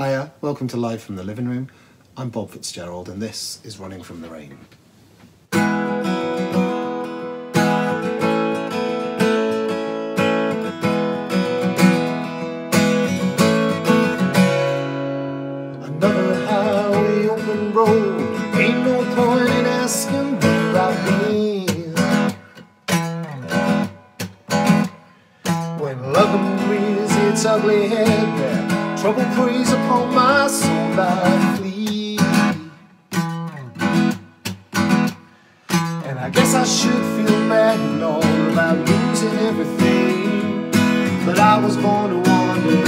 Hiya, welcome to Live from the Living Room. I'm Bob Fitzgerald, and this is Running from the Rain. Another highway, open road. Ain't no point in asking. When its ugly head, trouble preys upon my soul. I flee. And I guess I should feel bad and all about losing everything. But I was born to wander.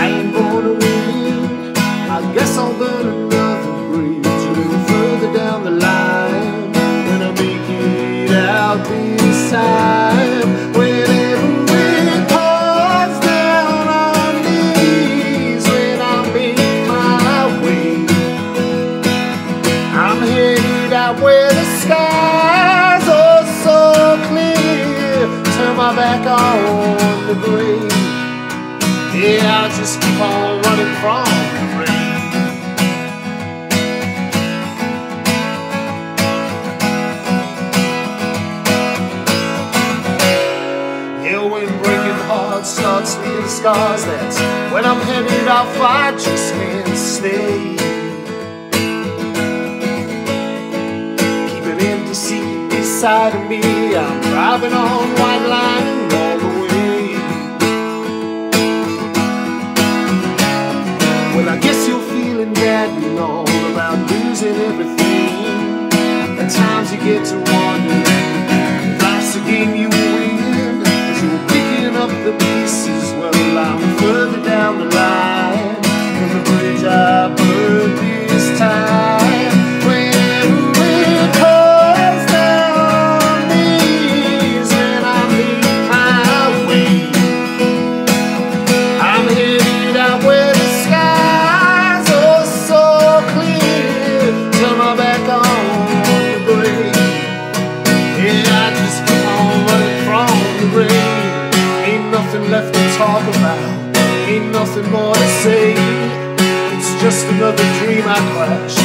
I ain't born to win. I guess I'll burn another bridge a little further down the line when I make it out this time. Back on the grave. Yeah, I just keep on running from the rain. Yeah, when breaking heart starts leaving scars, that's when I'm headed off. I just can't stay. Keep empty seat beside of me. I'm driving on white line all the way. Well, I guess you're feeling bad and all about losing everything. At times you get to nothing left to talk about. Ain't nothing more to say. It's just another dream I crashed